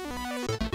Música